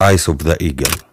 Eyes of the Eagle.